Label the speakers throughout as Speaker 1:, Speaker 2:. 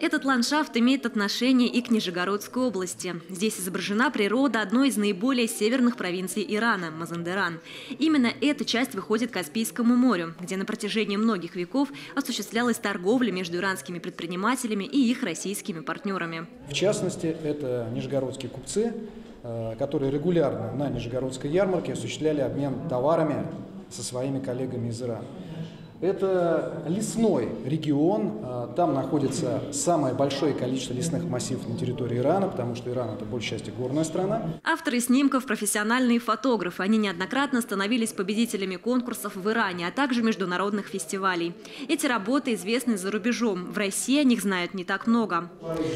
Speaker 1: Этот ландшафт имеет отношение и к Нижегородской области. Здесь изображена природа одной из наиболее северных провинций Ирана – Мазандеран. Именно эта часть выходит к Каспийскому морю, где на протяжении многих веков осуществлялась торговля между иранскими предпринимателями и их российскими партнерами.
Speaker 2: В частности, это нижегородские купцы, э, которые регулярно на Нижегородской ярмарке осуществляли обмен товарами со своими коллегами из Ирана. Это лесной регион, а, там находится самое большое количество лесных массивов на территории Ирана, потому что Иран – это большей части горная страна.
Speaker 1: Авторы снимков – профессиональные фотографы. Они неоднократно становились победителями конкурсов в Иране, а также международных фестивалей. Эти работы известны за рубежом. В России о них знают не так много.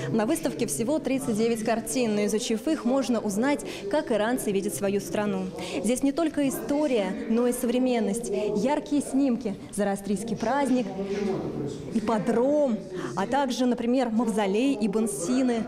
Speaker 3: На выставке всего 39 картин, но изучив их, можно узнать, как иранцы видят свою страну. Здесь не только история, но и современность. Яркие снимки – австрийский праздник, ипподром, а также, например, мавзолей и Сины.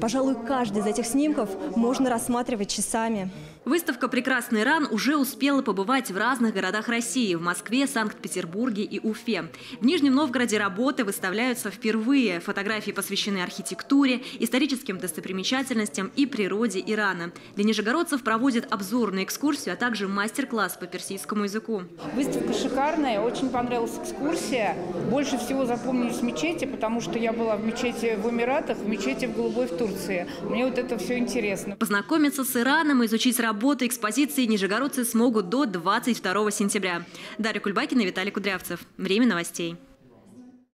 Speaker 3: Пожалуй, каждый из этих снимков можно рассматривать часами.
Speaker 1: Выставка «Прекрасный Иран» уже успела побывать в разных городах России – в Москве, Санкт-Петербурге и Уфе. В Нижнем Новгороде работы выставляются впервые. Фотографии посвящены архитектуре, историческим достопримечательностям и природе Ирана. Для нижегородцев проводят обзорную экскурсию, а также мастер-класс по персидскому языку.
Speaker 4: Выставка шикарная, очень понравилась экскурсия. Больше всего запомнились мечети, потому что я была в мечети в Эмиратах, в мечети в Голубой в Турции. Мне вот это все интересно.
Speaker 1: Познакомиться с Ираном, изучить работу работы экспозиции нижегородцы смогут до 22 сентября. Дарья Кульбакина, Виталий Кудрявцев. Время новостей.